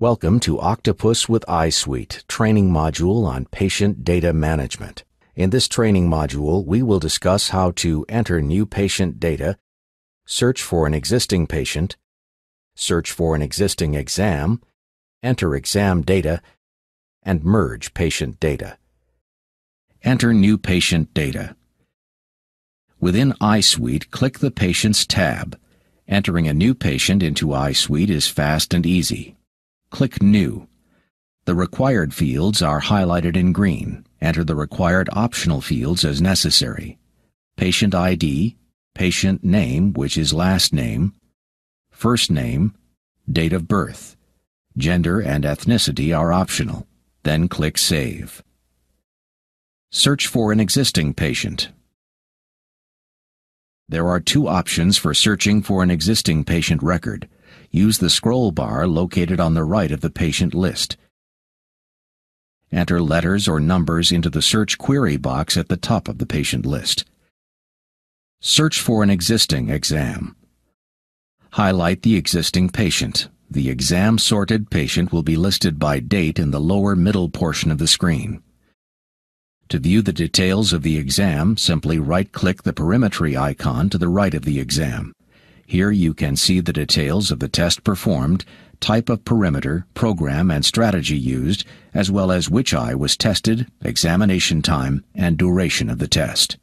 Welcome to Octopus with EyeSuite training module on patient data management. In this training module, we will discuss how to enter new patient data, search for an existing patient, search for an existing exam, enter exam data, and merge patient data. Enter new patient data. Within EyeSuite, click the Patients tab. Entering a new patient into EyeSuite is fast and easy. Click New. The required fields are highlighted in green. Enter the required optional fields as necessary. Patient ID, patient name, which is last name, first name, date of birth. Gender and ethnicity are optional. Then click Save. Search for an existing patient. There are two options for searching for an existing patient record. Use the scroll bar located on the right of the patient list. Enter letters or numbers into the search query box at the top of the patient list. Search for an existing exam. Highlight the existing patient. The exam sorted patient will be listed by date in the lower middle portion of the screen. To view the details of the exam, simply right-click the perimetry icon to the right of the exam. Here you can see the details of the test performed, type of perimeter, program, and strategy used, as well as which eye was tested, examination time, and duration of the test.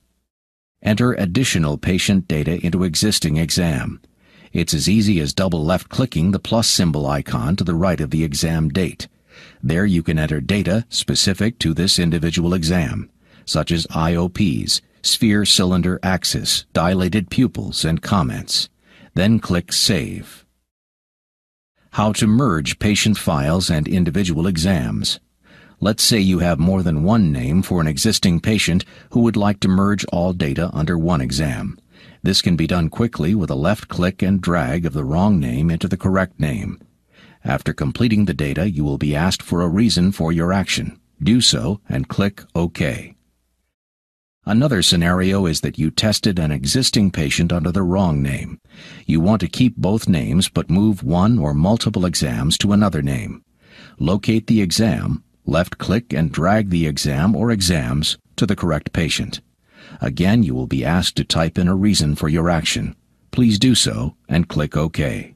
Enter additional patient data into existing exam. It's as easy as double left-clicking the plus symbol icon to the right of the exam date. There you can enter data specific to this individual exam, such as IOPs, sphere cylinder axis, dilated pupils, and comments. Then click Save. How to merge patient files and individual exams. Let's say you have more than one name for an existing patient who would like to merge all data under one exam. This can be done quickly with a left click and drag of the wrong name into the correct name. After completing the data, you will be asked for a reason for your action. Do so and click OK. Another scenario is that you tested an existing patient under the wrong name. You want to keep both names but move one or multiple exams to another name. Locate the exam, left-click and drag the exam or exams to the correct patient. Again, you will be asked to type in a reason for your action. Please do so and click OK.